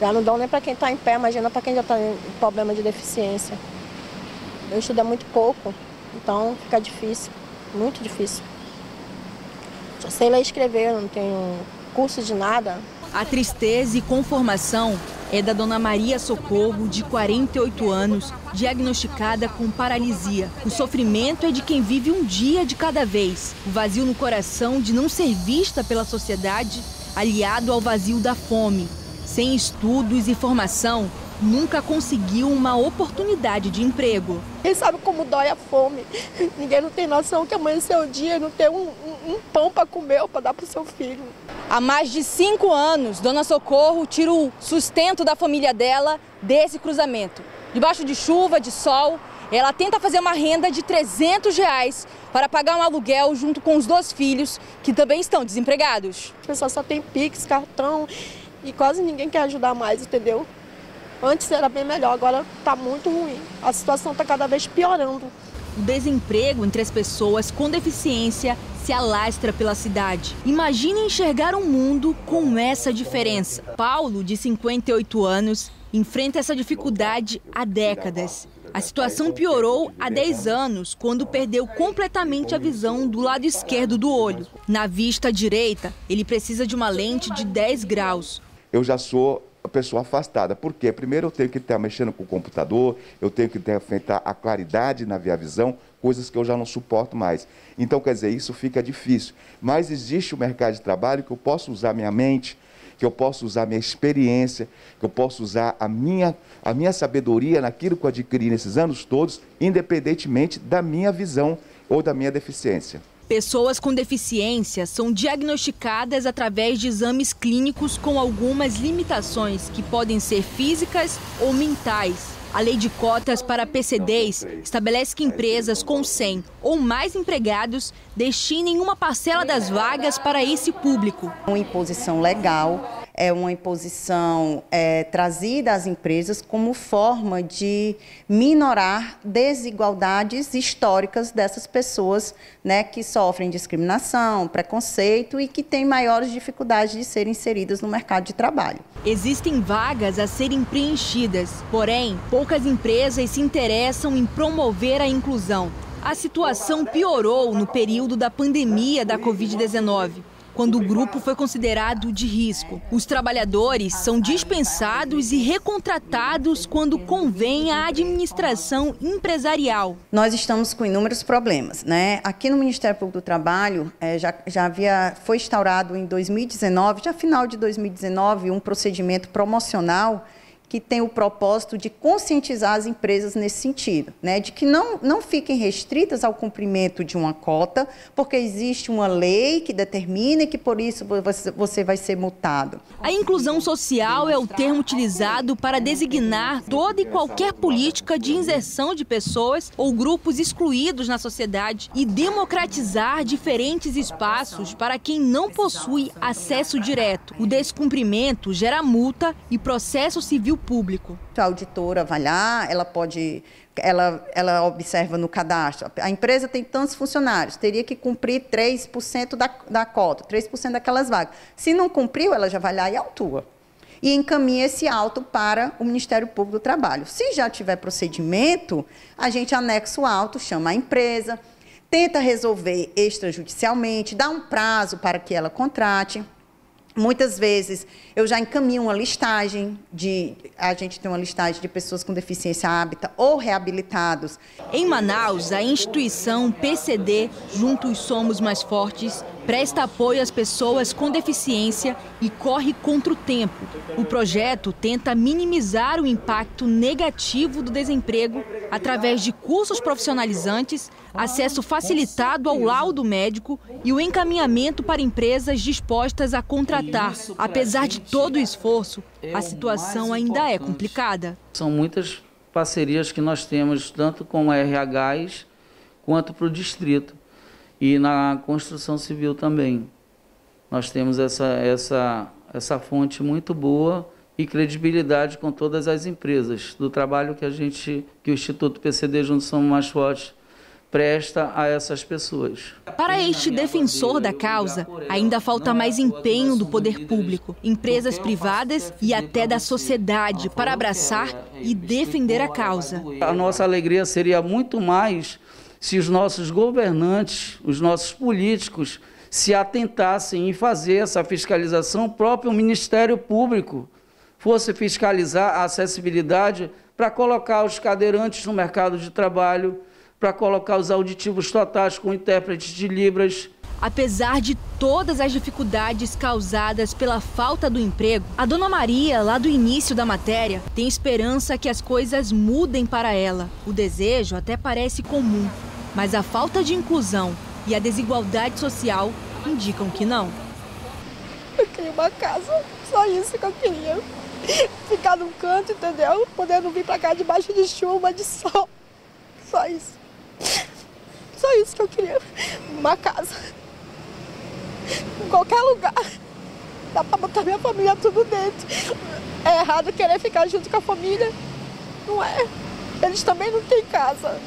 Já não dão nem para quem está em pé, imagina para quem já está em problema de deficiência. Eu estudo muito pouco, então fica difícil, muito difícil. Já sei ler e escrever, não tenho curso de nada. A tristeza e conformação é da dona Maria Socorro, de 48 anos, diagnosticada com paralisia. O sofrimento é de quem vive um dia de cada vez. O vazio no coração de não ser vista pela sociedade, aliado ao vazio da fome. Sem estudos e formação, nunca conseguiu uma oportunidade de emprego. Quem sabe como dói a fome? Ninguém não tem noção que amanheceu o dia e não tem um, um, um pão para comer ou para dar para o seu filho. Há mais de cinco anos, Dona Socorro tira o sustento da família dela desse cruzamento. Debaixo de chuva, de sol, ela tenta fazer uma renda de 300 reais para pagar um aluguel junto com os dois filhos, que também estão desempregados. O pessoal só tem Pix, cartão e quase ninguém quer ajudar mais, entendeu? Antes era bem melhor, agora está muito ruim. A situação está cada vez piorando. O desemprego entre as pessoas com deficiência se alastra pela cidade. Imagine enxergar um mundo com essa diferença. Paulo, de 58 anos, enfrenta essa dificuldade há décadas. A situação piorou há 10 anos, quando perdeu completamente a visão do lado esquerdo do olho. Na vista direita, ele precisa de uma lente de 10 graus. Eu já sou a pessoa afastada. Por quê? Primeiro eu tenho que estar mexendo com o computador, eu tenho que enfrentar a claridade na via visão, coisas que eu já não suporto mais. Então, quer dizer, isso fica difícil. Mas existe o mercado de trabalho que eu posso usar minha mente, que eu posso usar minha experiência, que eu posso usar a minha, a minha sabedoria naquilo que eu adquiri nesses anos todos, independentemente da minha visão ou da minha deficiência. Pessoas com deficiência são diagnosticadas através de exames clínicos com algumas limitações que podem ser físicas ou mentais. A lei de cotas para PCDs estabelece que empresas com 100 ou mais empregados destinem uma parcela das vagas para esse público. Uma imposição legal é uma imposição é, trazida às empresas como forma de minorar desigualdades históricas dessas pessoas né, que sofrem discriminação, preconceito e que têm maiores dificuldades de serem inseridas no mercado de trabalho. Existem vagas a serem preenchidas, porém, poucas empresas se interessam em promover a inclusão. A situação piorou no período da pandemia da Covid-19 quando o grupo foi considerado de risco. Os trabalhadores são dispensados e recontratados quando convém a administração empresarial. Nós estamos com inúmeros problemas, né? Aqui no Ministério Público do Trabalho é, já, já havia foi instaurado em 2019, já final de 2019, um procedimento promocional que tem o propósito de conscientizar as empresas nesse sentido, né? de que não, não fiquem restritas ao cumprimento de uma cota, porque existe uma lei que determina e que por isso você vai ser multado. A inclusão social é o termo utilizado para designar toda e qualquer política de inserção de pessoas ou grupos excluídos na sociedade e democratizar diferentes espaços para quem não possui acesso direto. O descumprimento gera multa e processo civil público. A auditora vai lá, ela pode, ela, ela observa no cadastro, a empresa tem tantos funcionários, teria que cumprir 3% da, da cota, 3% daquelas vagas. Se não cumpriu, ela já vai lá e autua. E encaminha esse auto para o Ministério Público do Trabalho. Se já tiver procedimento, a gente anexa o auto, chama a empresa, tenta resolver extrajudicialmente, dá um prazo para que ela contrate. Muitas vezes eu já encaminho uma listagem de. A gente tem uma listagem de pessoas com deficiência hábita ou reabilitados. Em Manaus, a instituição PCD, Juntos Somos Mais Fortes, presta apoio às pessoas com deficiência e corre contra o tempo. O projeto tenta minimizar o impacto negativo do desemprego através de cursos profissionalizantes, acesso facilitado ao laudo médico e o encaminhamento para empresas dispostas a contratar. Apesar de todo o esforço, a situação ainda é complicada. São muitas parcerias que nós temos, tanto com a RHs quanto para o distrito e na construção civil também. Nós temos essa, essa, essa fonte muito boa e credibilidade com todas as empresas do trabalho que a gente, que o Instituto PCD Juntos Somos Mais Fortes presta a essas pessoas. Para este defensor da causa, ainda falta mais empenho do poder público, empresas privadas e até da sociedade para abraçar e defender a causa. A nossa alegria seria muito mais se os nossos governantes, os nossos políticos, se atentassem em fazer essa fiscalização, o próprio Ministério Público fosse fiscalizar a acessibilidade para colocar os cadeirantes no mercado de trabalho, para colocar os auditivos totais com intérpretes de Libras. Apesar de todas as dificuldades causadas pela falta do emprego, a dona Maria, lá do início da matéria, tem esperança que as coisas mudem para ela. O desejo até parece comum, mas a falta de inclusão e a desigualdade social indicam que não. Eu queria uma casa, só isso que eu queria. Ficar num canto, entendeu? Podendo vir pra cá debaixo de chuva, de sol. Só isso. Só isso que eu queria. Uma casa. Em qualquer lugar. Dá pra botar minha família tudo dentro. É errado querer ficar junto com a família. Não é. Eles também não têm casa.